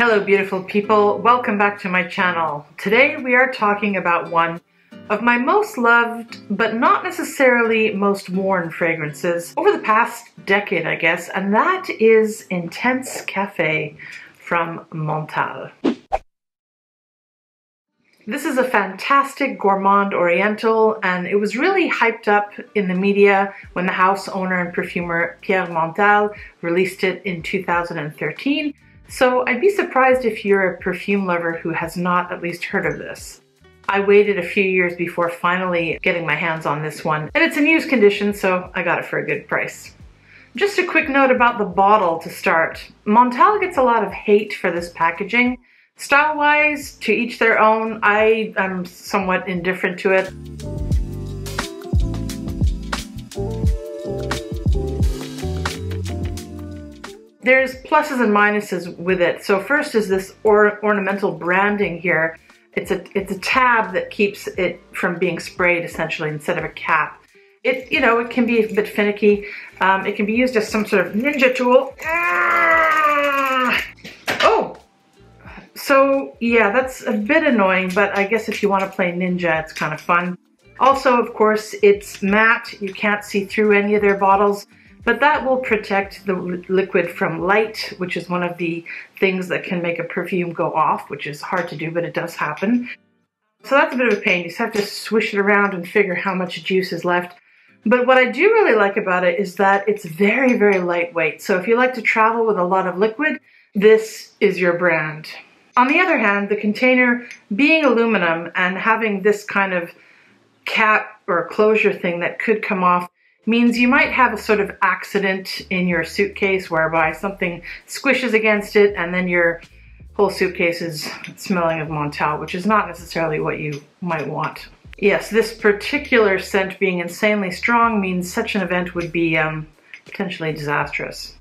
Hello beautiful people, welcome back to my channel. Today we are talking about one of my most loved, but not necessarily most worn fragrances over the past decade, I guess, and that is Intense Cafe from Montale. This is a fantastic gourmand oriental and it was really hyped up in the media when the house owner and perfumer Pierre Montale released it in 2013. So I'd be surprised if you're a perfume lover who has not at least heard of this. I waited a few years before finally getting my hands on this one and it's in used condition so I got it for a good price. Just a quick note about the bottle to start. Montale gets a lot of hate for this packaging Style-wise, to each their own. I am somewhat indifferent to it. There's pluses and minuses with it. So first is this or ornamental branding here. It's a, it's a tab that keeps it from being sprayed essentially instead of a cap. It, you know, it can be a bit finicky. Um, it can be used as some sort of ninja tool. Ah! Oh, so yeah, that's a bit annoying, but I guess if you want to play Ninja, it's kind of fun. Also, of course, it's matte. You can't see through any of their bottles, but that will protect the liquid from light, which is one of the things that can make a perfume go off, which is hard to do, but it does happen. So that's a bit of a pain. You just have to swish it around and figure how much juice is left. But what I do really like about it is that it's very, very lightweight. So if you like to travel with a lot of liquid, this is your brand. On the other hand, the container being aluminum and having this kind of cap or closure thing that could come off means you might have a sort of accident in your suitcase whereby something squishes against it and then your whole suitcase is smelling of Montale, which is not necessarily what you might want. Yes, this particular scent being insanely strong means such an event would be um, potentially disastrous.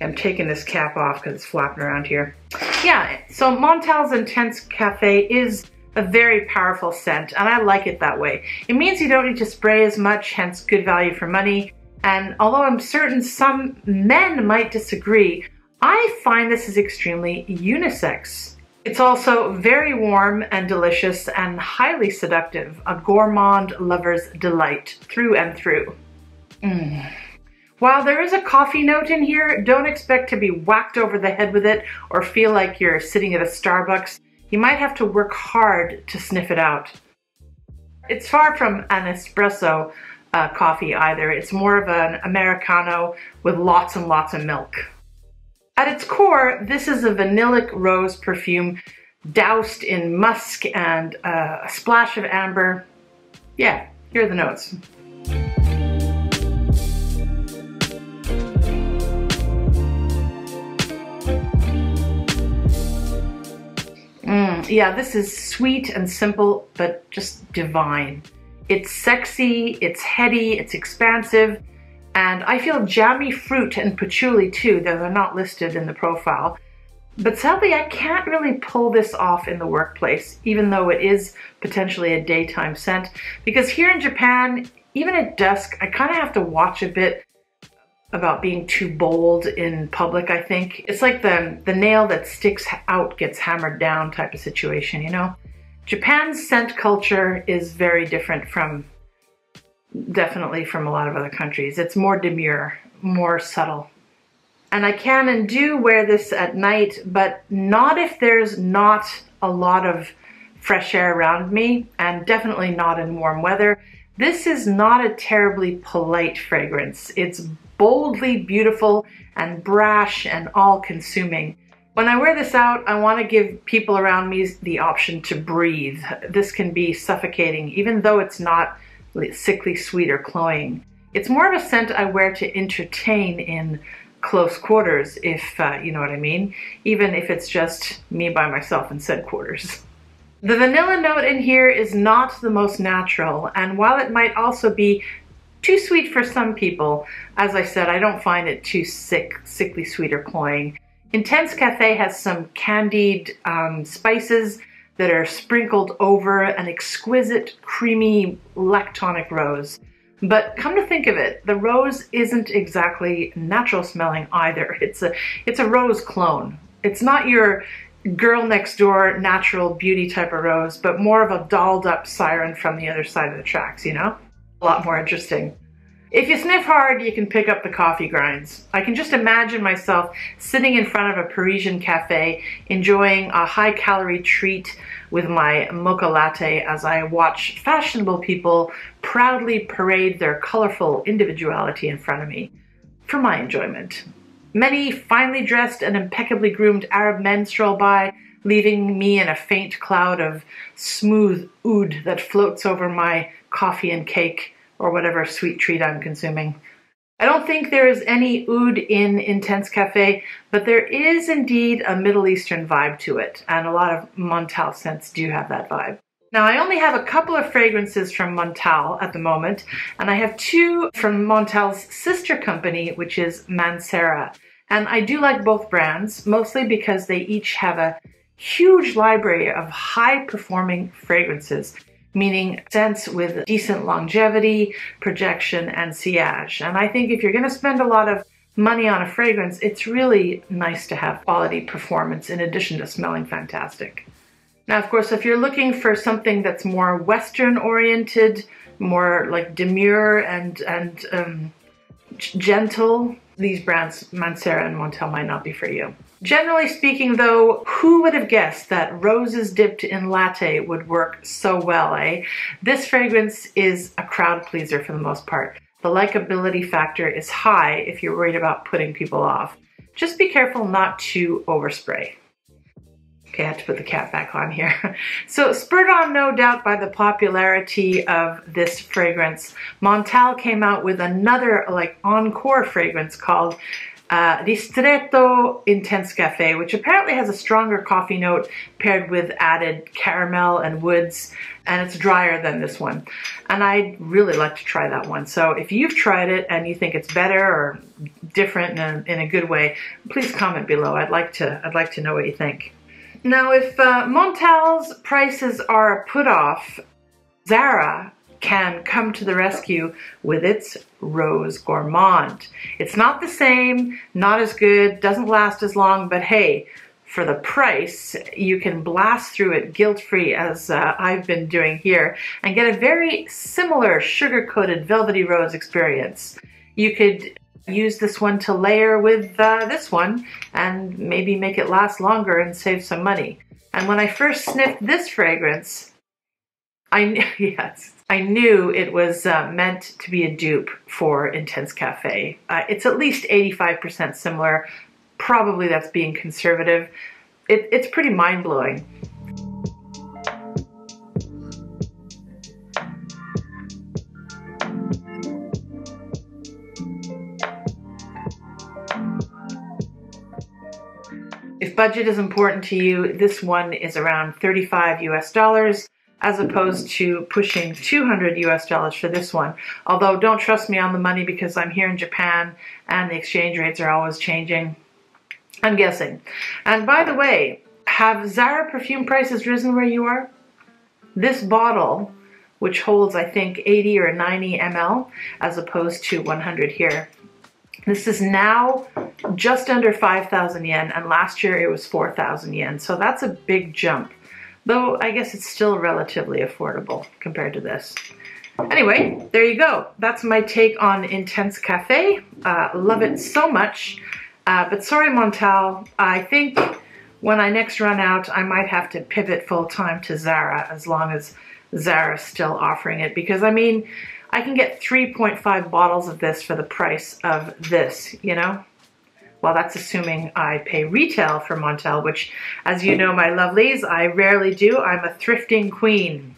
I'm taking this cap off because it's flapping around here. Yeah, so Montale's Intense Cafe is a very powerful scent and I like it that way. It means you don't need to spray as much, hence good value for money. And although I'm certain some men might disagree, I find this is extremely unisex. It's also very warm and delicious and highly seductive, a gourmand lover's delight through and through. Mm. While there is a coffee note in here, don't expect to be whacked over the head with it or feel like you're sitting at a Starbucks. You might have to work hard to sniff it out. It's far from an espresso uh, coffee either. It's more of an Americano with lots and lots of milk. At its core, this is a vanillic rose perfume doused in musk and uh, a splash of amber. Yeah, here are the notes. Yeah, this is sweet and simple, but just divine. It's sexy, it's heady, it's expansive, and I feel jammy fruit and patchouli too, though they're not listed in the profile. But sadly, I can't really pull this off in the workplace, even though it is potentially a daytime scent, because here in Japan, even at dusk, I kind of have to watch a bit about being too bold in public, I think. It's like the, the nail that sticks out gets hammered down type of situation, you know? Japan's scent culture is very different from, definitely from a lot of other countries. It's more demure, more subtle. And I can and do wear this at night, but not if there's not a lot of fresh air around me, and definitely not in warm weather. This is not a terribly polite fragrance. It's boldly beautiful and brash and all-consuming. When I wear this out, I want to give people around me the option to breathe. This can be suffocating, even though it's not sickly sweet or cloying. It's more of a scent I wear to entertain in close quarters, if uh, you know what I mean, even if it's just me by myself in said quarters. The vanilla note in here is not the most natural, and while it might also be too sweet for some people. As I said, I don't find it too sick, sickly sweet or cloying. Intense Cafe has some candied um, spices that are sprinkled over an exquisite, creamy, lactonic rose. But come to think of it, the rose isn't exactly natural smelling either. It's a, it's a rose clone. It's not your girl next door, natural beauty type of rose, but more of a dolled up siren from the other side of the tracks, you know? A lot more interesting. If you sniff hard, you can pick up the coffee grinds. I can just imagine myself sitting in front of a Parisian cafe, enjoying a high calorie treat with my mocha latte as I watch fashionable people proudly parade their colorful individuality in front of me for my enjoyment. Many finely dressed and impeccably groomed Arab men stroll by, leaving me in a faint cloud of smooth oud that floats over my coffee and cake or whatever sweet treat I'm consuming. I don't think there is any oud in Intense Cafe, but there is indeed a Middle Eastern vibe to it, and a lot of Montale scents do have that vibe. Now I only have a couple of fragrances from Montale at the moment, and I have two from Montale's sister company, which is Mancera. And I do like both brands, mostly because they each have a huge library of high performing fragrances meaning scents with decent longevity, projection, and sillage. And I think if you're going to spend a lot of money on a fragrance, it's really nice to have quality performance in addition to smelling fantastic. Now, of course, if you're looking for something that's more Western oriented, more like demure and, and um, gentle, these brands, Mancera and Montale, might not be for you. Generally speaking though, who would have guessed that roses dipped in latte would work so well, eh? This fragrance is a crowd pleaser for the most part. The likability factor is high if you're worried about putting people off. Just be careful not to overspray. Okay, I have to put the cap back on here. so spurred on no doubt by the popularity of this fragrance, Montale came out with another like encore fragrance called uh, Ristretto Intense Cafe, which apparently has a stronger coffee note paired with added caramel and woods, and it's drier than this one. And I'd really like to try that one. So if you've tried it and you think it's better or different in a, in a good way, please comment below. I'd like to, I'd like to know what you think. Now, if uh, Montale's prices are put off, Zara can come to the rescue with its Rose Gourmand. It's not the same, not as good, doesn't last as long, but hey, for the price, you can blast through it guilt-free as uh, I've been doing here and get a very similar sugar-coated velvety rose experience. You could use this one to layer with uh, this one and maybe make it last longer and save some money. And when I first sniffed this fragrance, I yes, I knew it was uh, meant to be a dupe for Intense Cafe. Uh, it's at least 85% similar. Probably that's being conservative. It, it's pretty mind-blowing. If budget is important to you, this one is around 35 US dollars as opposed to pushing 200 US dollars for this one. Although don't trust me on the money because I'm here in Japan and the exchange rates are always changing. I'm guessing. And by the way, have Zara perfume prices risen where you are? This bottle, which holds I think 80 or 90 ml as opposed to 100 here. This is now just under 5,000 yen and last year it was 4,000 yen. So that's a big jump. Though I guess it's still relatively affordable compared to this. Anyway, there you go. That's my take on Intense Cafe. Uh, love it so much. Uh, but sorry, Montale, I think when I next run out, I might have to pivot full time to Zara as long as Zara's still offering it. Because I mean, I can get 3.5 bottles of this for the price of this, you know? Well, that's assuming I pay retail for Montale, which, as you know, my lovelies, I rarely do. I'm a thrifting queen.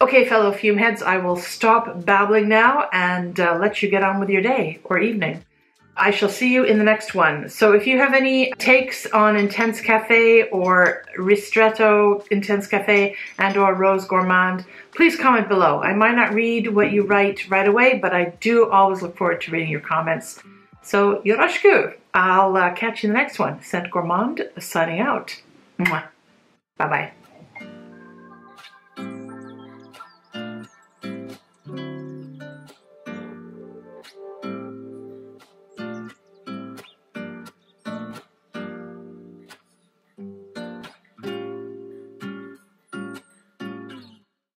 Okay, fellow fume heads, I will stop babbling now and uh, let you get on with your day or evening. I shall see you in the next one. So if you have any takes on Intense Cafe or Ristretto Intense Cafe and or Rose Gourmand, please comment below. I might not read what you write right away, but I do always look forward to reading your comments. So, yoroshiku! I'll uh, catch you in the next one. Scent Gourmand signing out. Bye-bye.